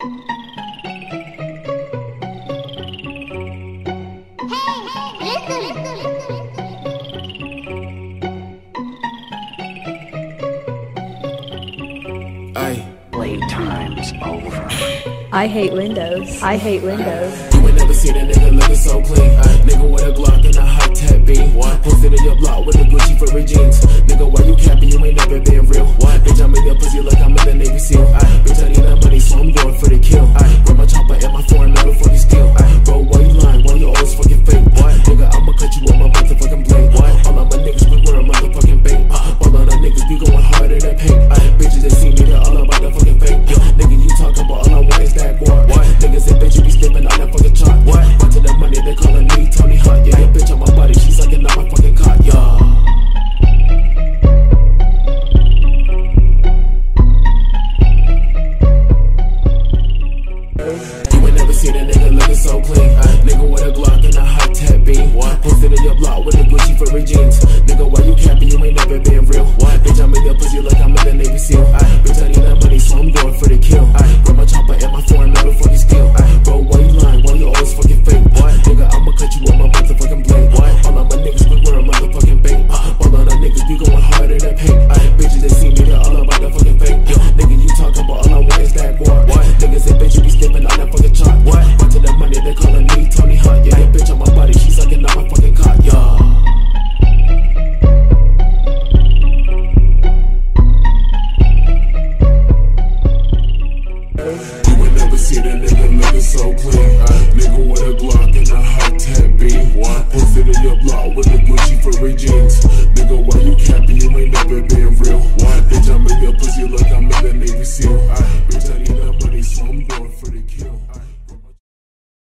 Ay. Playtime's over. I hate windows. I hate windows. You ain't never seen a nigga looking so clean. Nigga with a Glock and a high tech beam. What? Posted in your block with a Gucci for jeans. Nigga, why you capping? You ain't never been real. What? Bitch, I'm You ain't never seen a nigga looking so clean. Nigga with a Glock and a high tech beam. What? Posted in your block with a Gucci for jeans. Nigga, why you capping? You ain't never been real. What? Bitch, I'm in your pussy like I'm in the Navy SEAL. Ay. Bitch, I need that money, so I'm going for the kill. Ay. Bring my chopper and my foreign metal fucking steel. Ay. Bro, why you lying? Why you always fucking fake? What? Nigga, I'ma cut you with my motherfucking blade. What? All of my niggas, we wear a motherfucking bait. Uh, all of the niggas be going harder than paint. So clean. Nigga with a Glock and a high tech beam. What? Posted in your block with a Gucci for jeans. Nigga, why you capping? You ain't never been real. What? Bitch, I'm in your pussy like I'm in the Navy SEAL. Bitch, I need that money, so